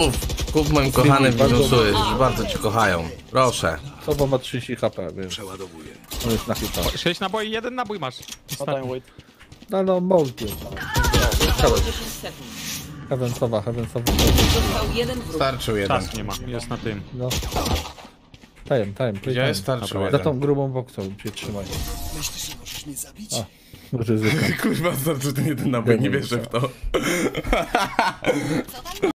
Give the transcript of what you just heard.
Kup, kup moim kochanym Bardzo- że bardzo cię kochają. Proszę. Sowa ma 30 HP, więc Przeładowuję. on jest na hita. 6 naboi, jeden nabój masz. No, no, mold jest. Zostało 10 sekund. Heavensowa, heavensowa. Został jeden wróg. Starczył jeden. Czas nie ma, jest na tym. No. Tajem, tajem, play Gdzie jest? Starczył Za jeden. tą grubą boksą się trzymaj. Myślisz, że możesz mnie zabić? Ryzyko. Kurwa, starczył ten jeden nabój, nie wierzę w to.